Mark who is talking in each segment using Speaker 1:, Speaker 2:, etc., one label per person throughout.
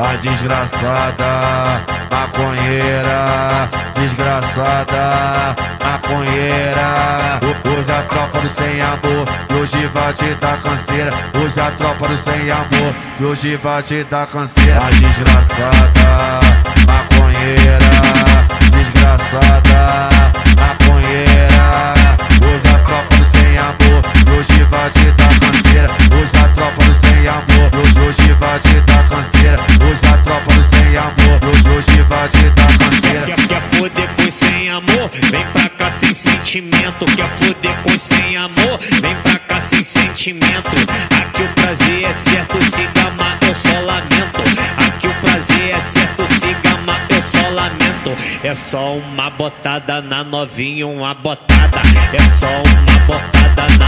Speaker 1: A desgraçada, maconheira, desgraçada, maconheira. Usa a tropa do sem amor, e hoje vai te dar canseira. Usa a tropa do sem amor, e hoje vai te dar canseira. A desgraçada, maconheira, desgraçada, maconheira. Usa a tropa do sem amor, e hoje vai te dar canseira. Usa a tropa do sem amor, e hoje vai te dar canseira.
Speaker 2: Sentimento. Quer foder com sem amor? Vem pra cá sem sentimento. Aqui o prazer é certo, se gamar eu só lamento. Aqui o prazer é certo, se gamar eu só lamento. É só uma botada na novinha, uma botada. É só uma botada na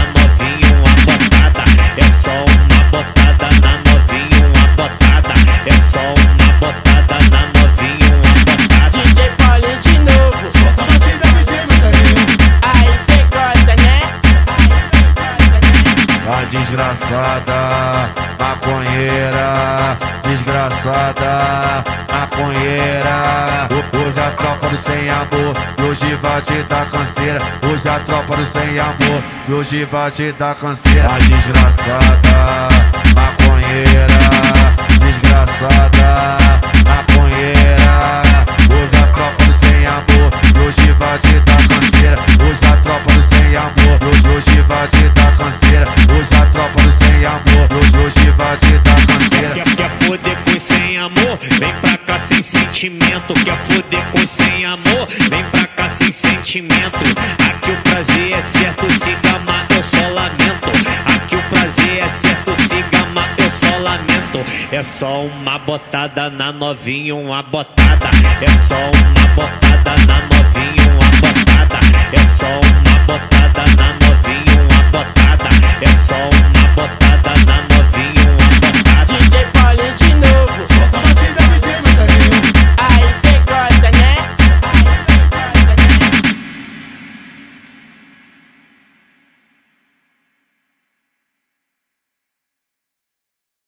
Speaker 1: desgraçada, maconheira, desgraçada, maconheira. Usa a tropa do sem amor, hoje vai te dar canseira. Usa a tropa do sem amor, hoje vai te dar canseira. A desgraçada, maconheira, desgraçada, maconheira. Usa a tropa do sem amor, hoje vai te dar canseira. Usa a tropa do sem amor, hoje vai te dar canseira. Amor?
Speaker 2: Vem pra cá sem sentimento. Quer foder com sem amor? Vem pra cá sem sentimento. Aqui o prazer é certo, se gamar eu só lamento. Aqui o prazer é certo, se gamar eu só lamento. É só uma botada na novinha, uma botada. É só uma botada